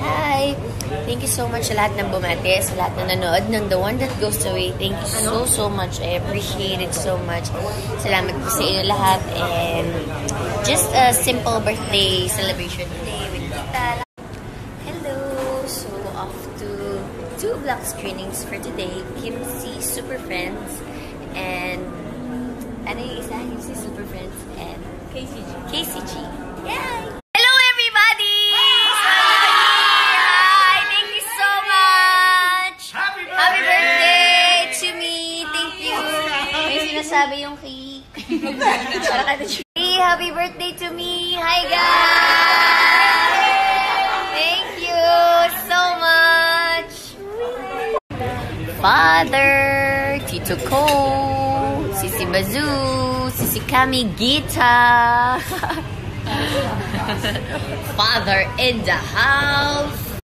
Hi! Thank you so much sa lahat ng bumate, sa lahat na nanood ng The One That Goes Away. Thank you so, so much. I appreciate it so much. Salamat po sa inyo lahat. And just a simple birthday celebration today with Tita. Hello! So, off to two block screenings for today. Kim C. Super Friends and ano yung isa? Kim C. Super Friends and KCG. KCG. Yay! Sinasabi yung cake. Hey, happy birthday to me! Hi guys! Thank you so much! Father, Tito Ko, Sisi Bazoo, Sisi Kami Gita. Father in the house.